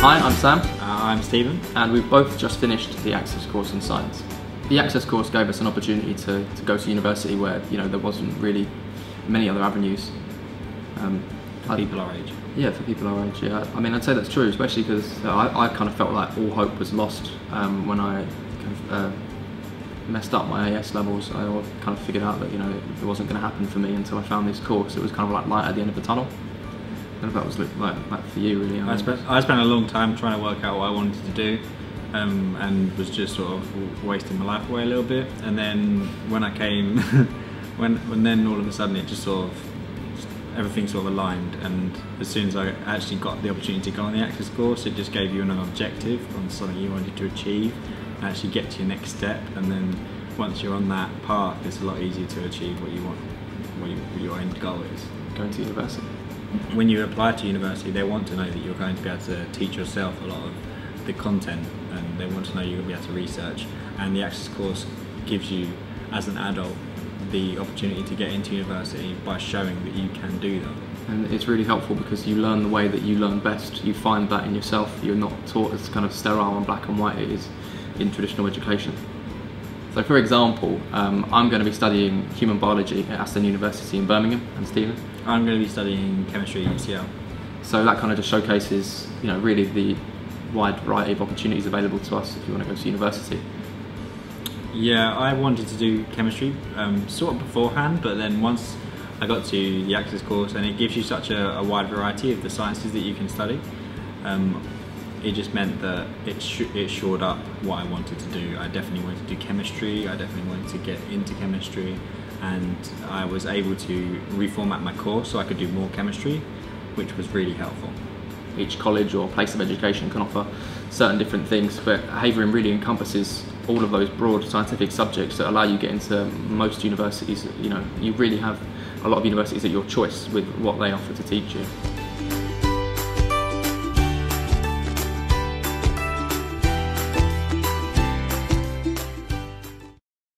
Sam. Uh, I'm Stephen. And we've both just finished the Access course in science. The Access course gave us an opportunity to, to go to university where you know there wasn't really many other avenues. Um, for people our age. Yeah, for people our age. Yeah, I mean I'd say that's true, especially because I, I kind of felt like all hope was lost um, when I kind of, uh, messed up my AS levels. I kind of figured out that you know it wasn't going to happen for me until I found this course. It was kind of like light at the end of the tunnel. I don't know if that was like, like for you really. I, I spent I spent a long time trying to work out what I wanted to do. Um, and was just sort of wasting my life away a little bit. And then when I came, when when then all of a sudden it just sort of just, everything sort of aligned. And as soon as I actually got the opportunity to go on the Access course, it just gave you an objective on something you wanted to achieve, and actually get to your next step. And then once you're on that path, it's a lot easier to achieve what you want, what, you, what your end goal is. Going to university when you apply to university, they want to know that you're going to be able to teach yourself a lot of the content and they want to know you're going to be able to research. And the Access course gives you, as an adult, the opportunity to get into university by showing that you can do that. And it's really helpful because you learn the way that you learn best. You find that in yourself. You're not taught as kind of sterile and black and white it is in traditional education. So for example, um, I'm going to be studying human biology at Aston University in Birmingham, and Stephen? I'm going to be studying chemistry at UCL. So that kind of just showcases, you know, really the wide variety of opportunities available to us if you want to go to university. Yeah, I wanted to do chemistry um, sort of beforehand, but then once I got to the Access course, and it gives you such a, a wide variety of the sciences that you can study. Um, it just meant that it, sh it shored up what I wanted to do. I definitely wanted to do chemistry, I definitely wanted to get into chemistry, and I was able to reformat my course so I could do more chemistry, which was really helpful. Each college or place of education can offer certain different things, but Havering really encompasses all of those broad scientific subjects that allow you to get into most universities. You know, you really have a lot of universities at your choice with what they offer to teach you.